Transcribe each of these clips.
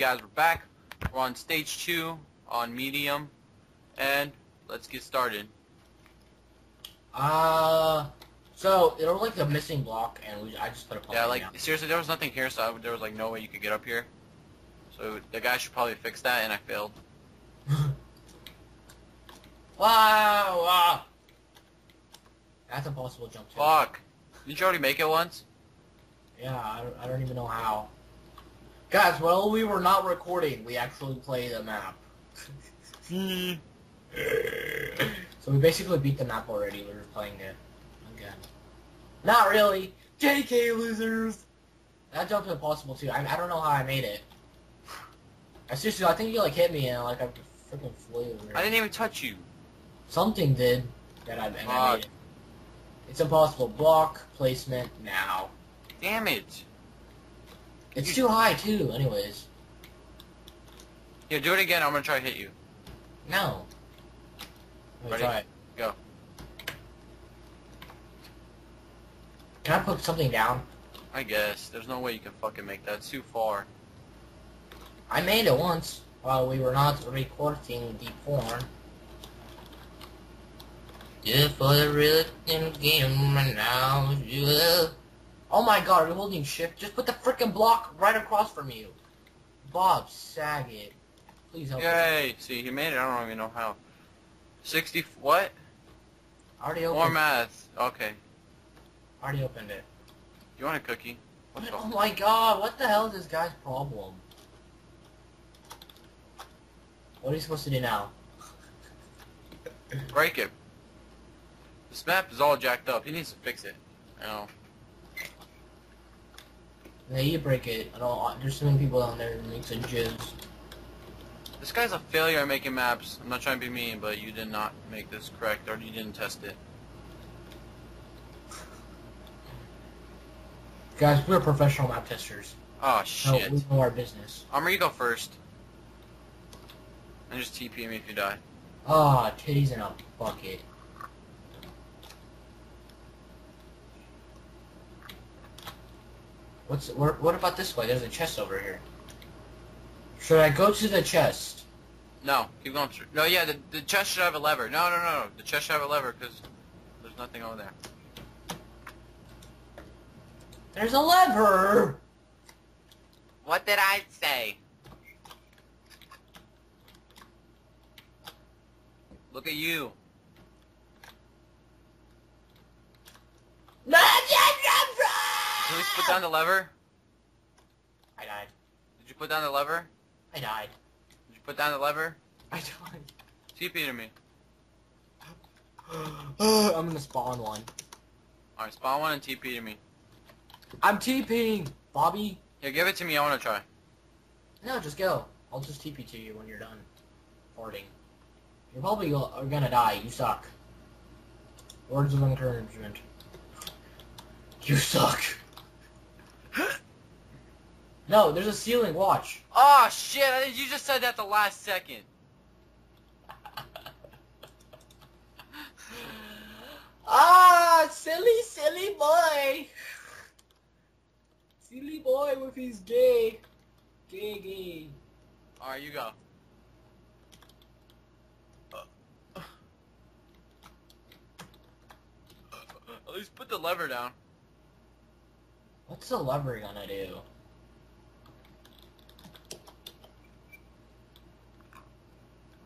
guys, we're back. We're on stage two on medium, and let's get started. Uh, so it was like a missing block, and we, I just put a Yeah, like down. seriously, there was nothing here, so I, there was like no way you could get up here. So the guy should probably fix that, and I failed. Wow, wow. That's impossible jump to. Fuck! Didn't you already make it once? Yeah, I don't, I don't even know how. Guys, while we were not recording, we actually played the map. so we basically beat the map already. We were playing it again. Not really. JK losers. That jump's impossible too. I, I don't know how I made it. I seriously, I think you like hit me and like I freaking flew. I didn't even touch you. Something did that I, and I made it. It's impossible. Block placement now. Damn it! It's too high too. Anyways, Yeah, do it again. I'm gonna try to hit you. no. Ready? try. Go. Can I put something down? I guess. There's no way you can fucking make that. It's too far. I made it once while we were not recording the porn. Just for the real game right now, you will. Oh my god, are you holding shift? Just put the freaking block right across from you. Bob Saget. Please help me. Yay! See, he made it. I don't even know how. 60. What? I already More math. Okay. Already opened it. You want a cookie? What's Oh my god, what the hell is this guy's problem? What are you supposed to do now? Break it. This map is all jacked up. He needs to fix it. You know. Yeah, you break it. I don't, there's so many people down there that makes a jizz. This guy's a failure at making maps. I'm not trying to be mean, but you did not make this correct, or you didn't test it. Guys, we're professional map testers. Oh No, shit. we know our business. Armor, you go first. And just TP me if you die. Ah, titties in a bucket. What's where, what about this way? There's a chest over here. Should I go to the chest? No, keep going through. No, yeah, the, the chest should have a lever. No, no, no, no. The chest should have a lever because there's nothing over there. There's a lever. What did I say? Look at you. No, Can we put down the lever? I died. Did you put down the lever? I died. Did you put down the lever? I died. TP to me. I'm gonna spawn one. Alright, spawn one and TP to me. I'm TPing, Bobby. Yeah, give it to me. I want to try. No, just go. I'll just TP to you when you're done farting. You're probably gonna die. You suck. Words of encouragement. You suck. No, there's a ceiling. Watch. Oh shit! You just said that the last second. ah, silly, silly boy. Silly boy with his gay, gay, gay. Alright, you go. At least put the lever down. What's the lever gonna do?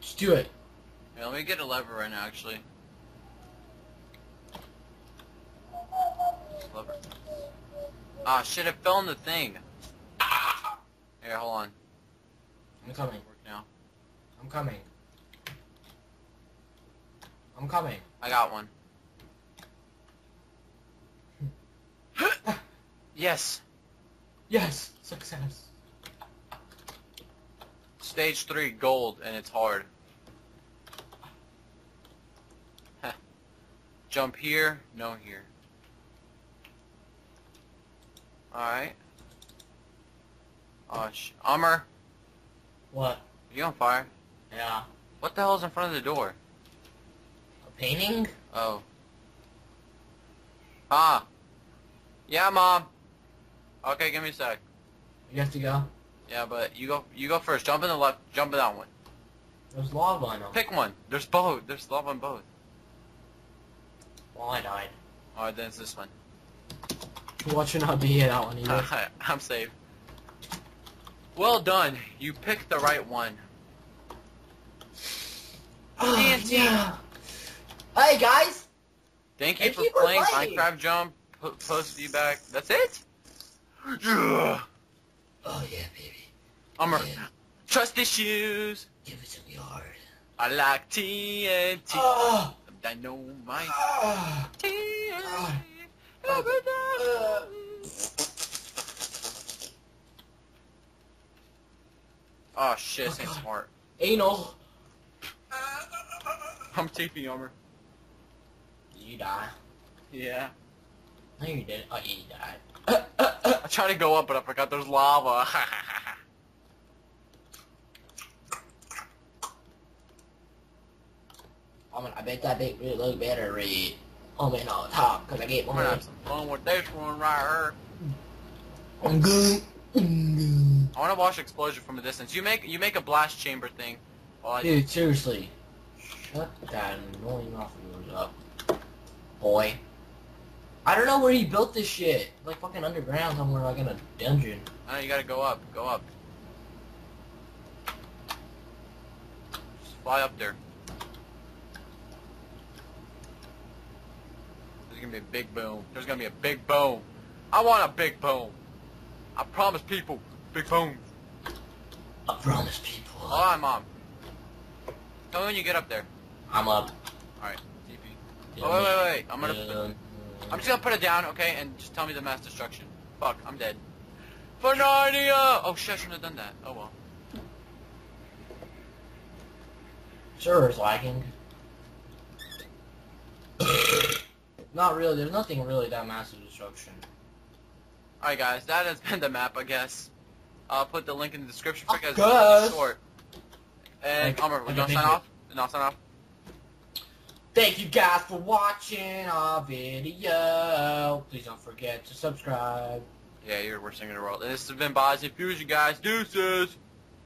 Just do it. Yeah, let me get a lever right now, actually. Lever. Ah, shit, it fell in the thing. Here, hold on. I'm coming. Work now. I'm coming. I'm coming. I got one. Yes. Yes, success. Stage three, gold, and it's hard. Jump here, no here. Alright. Oh, sh- Armor, What? you on fire? Yeah. What the hell's in front of the door? A painting? Oh. Ah. Yeah, Mom. Okay, give me a sec. You have to go. Yeah, but you go you go first. Jump in the left, jump in that one. There's lava on them. Pick one. There's both. There's love on both. Well, I died. Alright, then it's this one. Watch you not be at that one either. I'm safe. Well done. You picked the right one. Oh, TNT. yeah. Hey guys! Thank you Thank for you playing playing. Minecraft Jump. Po- Post feedback. That's it? Yeah. Oh yeah, baby. I'm a Yeah. trust issues. Give it to me hard. I like TNT. Oh, Dynamite. ah, TNT. Every Uh. Oh shit, this Oh, ain't smart. anal. I'm TP armor. You die. Yeah. No, you didn't. Oh, yeah, you died. I tried to go up, but I forgot there's lava. I mean, I bet that big really look better red. I'm in on top because I get more. gonna have some fun with this one right here. I'm good. I'm good. I want to watch explosion from a distance. You make you make a blast chamber thing. I, Dude, seriously. Shut that annoying off yours up. Boy. I don't know where he built this shit. Like fucking underground somewhere like in a dungeon. I know you gotta go up. Go up. Just fly up there. There's gonna be a big boom. There's gonna be a big boom. I want a big boom. I promise people, big boom. I promise people. Hold on, mom. Tell me when you get up there. I'm up. Alright, TP. Oh, wait, wait, wait. I'm gonna. Uh, I'm just gonna put it down, okay, and just tell me the mass destruction. Fuck, I'm dead. For Narnia! Oh shit, I shouldn't have done that. Oh well. Sure, it's lagging. Not really. There's nothing really that massive destruction. Alright guys, that has been the map, I guess. I'll put the link in the description I because guess. it's short. And, Like- like we gonna sign off? No, sign off. Thank you guys for watching our video. Please don't forget to subscribe. Yeah, you're the worst singer in the world. And this has been Boz Infusion, guys. Deuces!